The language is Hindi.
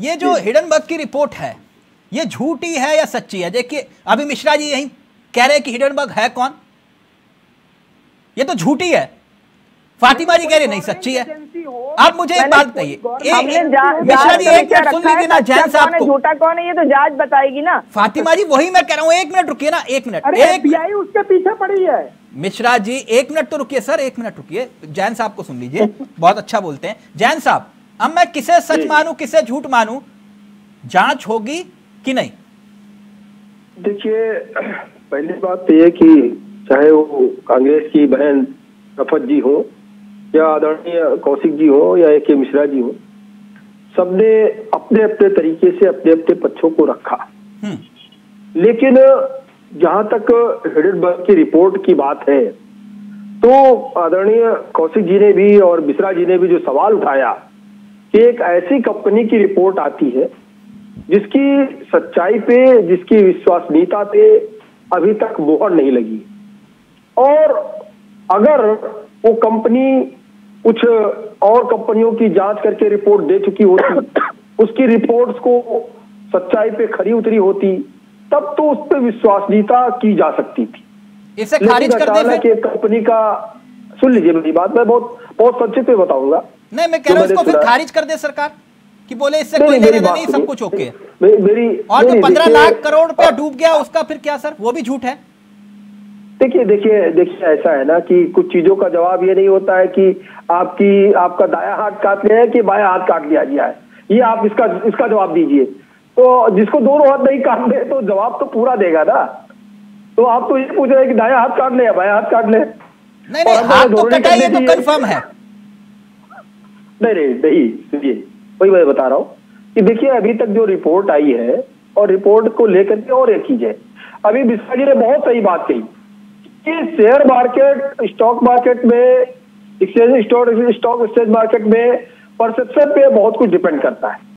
ये जो हिडनबर्ग की रिपोर्ट है ये झूठी है या सच्ची है? देखिए अभी मिश्रा जी यही कह रहे हैं कि हिडनबर्ग है कौन? ये तो झूठी है। फातिमा जी कह रही नहीं सच्ची है। आप मुझे एक बात बताइए। मिश्रा जी एक मिनट सुन लीजिए ना जैन साहब को। झूठा कौन है? ये तो जाँच बताएगी ना। फातिमा जी वही मैं कह रहा हूँ एक मिनट रुकिए ना एक मिनट एक उसके पीछे पड़ी है। मिश्रा जी एक मिनट तो रुकिए सर एक मिनट रुकिए। जैन साहब को सुन लीजिए बहुत अच्छा बोलते हैं। जैन साहब अब मैं किसे सच मानू किसे झूठ मानू जाँच होगी कि नहीं? देखिए पहली बात तो ये कि चाहे वो कांग्रेस की बहन रफत जी हो या आदरणीय कौशिक जी हो या ए के मिश्रा जी हो सबने अपने अपने तरीके से अपने अपने पक्षों को रखा। हम्म। लेकिन जहाँ तक हिडनबर्ग की रिपोर्ट की बात है तो आदरणीय कौशिक जी ने भी और मिश्रा जी ने भी जो सवाल उठाया कि एक ऐसी कंपनी की रिपोर्ट आती है जिसकी सच्चाई पे जिसकी विश्वसनीयता पे अभी तक मोहर नहीं लगी। और अगर वो कंपनी कुछ और कंपनियों की जाँच करके रिपोर्ट दे चुकी होती उसकी रिपोर्ट्स को सच्चाई पे खरी उतरी होती तब तो उस पर विश्वसनीयता की जा सकती थी। इसे खारिज कर दे एक कंपनी का सुन लीजिए मेरी बात मैं बहुत बहुत संक्षिप्त में बताऊँगा। नहीं मैं कह रहा हूँ इसको फिर खारिज कर दे सरकार कि बोले इससे कोई लेने देने नहीं सब कुछ ओके। मेरी और जो पंद्रह लाख करोड़ रुपया डूब गया उसका फिर क्या सर? वो भी झूठ है। देखिए देखिए देखिए ऐसा है ना कि कुछ चीज़ों का जवाब ये नहीं होता है कि आपकी आपका दाया हाथ काट लिया है कि बाया हाथ काट लिया गया है। ये आप इसका इसका जवाब दीजिए। तो जिसको दोनों हाथ नहीं काट दे तो जवाब तो पूरा देगा ना। तो आप तो ये पूछ रहे हैं कि दाया हाथ काट ले या बाया हाथ काट ले? नहीं नहीं हाथ तो धोनी कटा ये तो कंफर्म है। नहीं नहीं नहीं, सुनिए, वही मैं बता रहा हूँ कि देखिए, अभी तक जो रिपोर्ट आई है और रिपोर्ट को लेकर के और एक चीज़ है। अभी मिश्रा जी ने बहुत सही बात कही कि शेयर मार्केट स्टॉक मार्केट में exchange stock stock exchange market में परसेप्शन पे बहुत कुछ डिपेंड करता है।